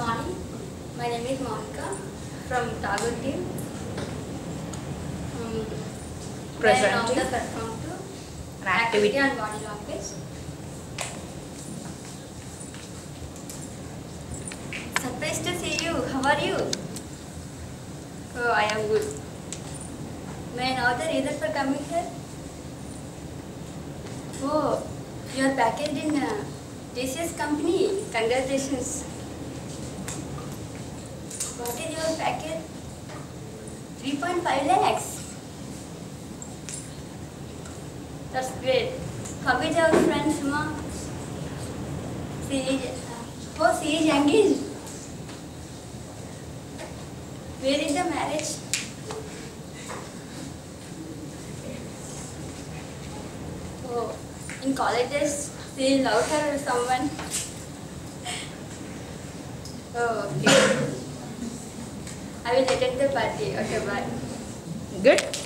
morning. My name is Mounika from Tagore team. Um, Presenting. The perform to An activity activity. and body language. Surprised to see you. How are you? Oh, I am good. May I know the reason for coming here? Oh, you are packaged in uh, TCS company. Congratulations. 3.5 lakhs. That's great. How is your friend Suma? She is, uh, oh, she is engaged. Where is the marriage? Oh, in colleges, she loved her with someone. Oh, okay. I will attend the party. Okay, bye. Good.